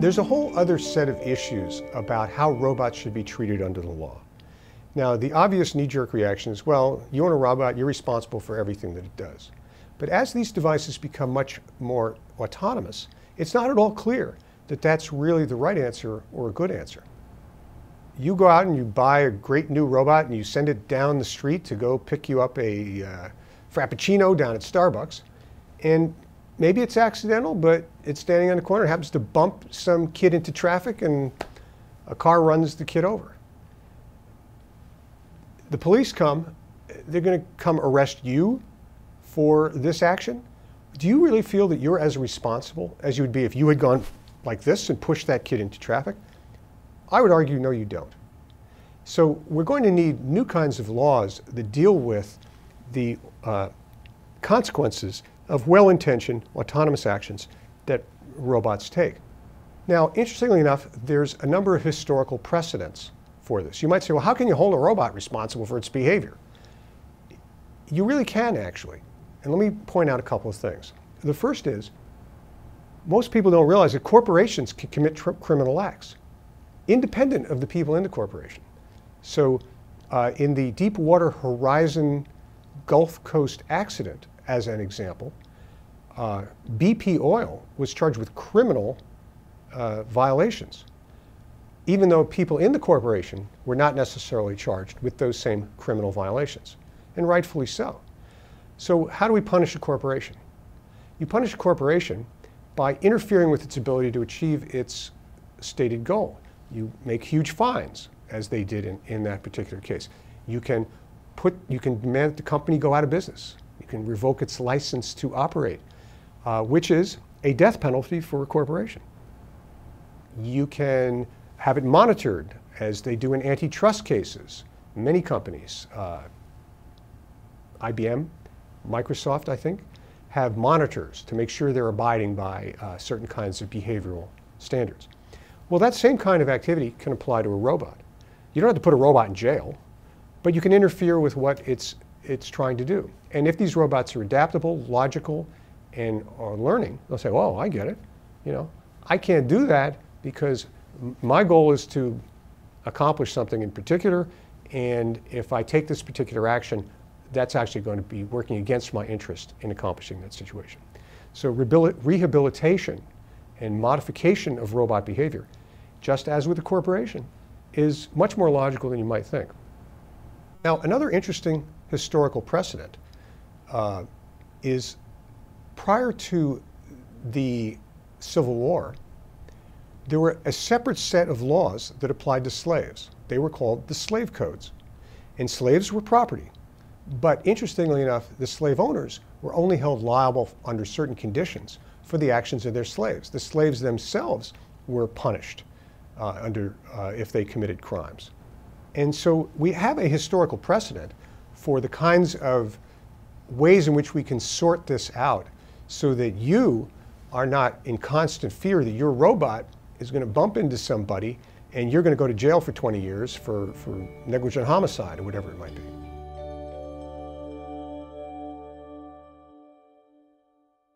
There's a whole other set of issues about how robots should be treated under the law. Now, the obvious knee-jerk reaction is, well, you own a robot, you're responsible for everything that it does. But as these devices become much more autonomous, it's not at all clear that that's really the right answer or a good answer. You go out and you buy a great new robot and you send it down the street to go pick you up a uh, Frappuccino down at Starbucks, and maybe it's accidental, but it's standing on the corner, happens to bump some kid into traffic, and a car runs the kid over. The police come, they're going to come arrest you for this action. Do you really feel that you're as responsible as you would be if you had gone like this and pushed that kid into traffic? I would argue, no, you don't. So we're going to need new kinds of laws that deal with the uh, consequences of well-intentioned autonomous actions that robots take. Now, interestingly enough, there's a number of historical precedents for this. You might say, well, how can you hold a robot responsible for its behavior? You really can, actually. And let me point out a couple of things. The first is, most people don't realize that corporations can commit criminal acts, independent of the people in the corporation. So uh, in the Deepwater Horizon Gulf Coast accident, as an example, uh, BP Oil was charged with criminal uh, violations, even though people in the corporation were not necessarily charged with those same criminal violations, and rightfully so. So how do we punish a corporation? You punish a corporation by interfering with its ability to achieve its stated goal. You make huge fines, as they did in, in that particular case. You can put, you can demand that the company go out of business. You can revoke its license to operate, uh, which is a death penalty for a corporation. You can have it monitored, as they do in antitrust cases. Many companies, uh, IBM, Microsoft, I think, have monitors to make sure they're abiding by uh, certain kinds of behavioral standards. Well, that same kind of activity can apply to a robot. You don't have to put a robot in jail, but you can interfere with what it's, it's trying to do. And if these robots are adaptable, logical, and are learning, they'll say, oh, I get it. You know, I can't do that because my goal is to accomplish something in particular, and if I take this particular action, that's actually going to be working against my interest in accomplishing that situation. So rehabilitation and modification of robot behavior, just as with a corporation, is much more logical than you might think. Now, another interesting historical precedent uh, is prior to the Civil War, there were a separate set of laws that applied to slaves. They were called the slave codes. And slaves were property. But interestingly enough, the slave owners were only held liable under certain conditions for the actions of their slaves. The slaves themselves were punished uh, under, uh, if they committed crimes. And so we have a historical precedent for the kinds of ways in which we can sort this out so that you are not in constant fear that your robot is going to bump into somebody and you're going to go to jail for 20 years for, for negligent homicide or whatever it might be.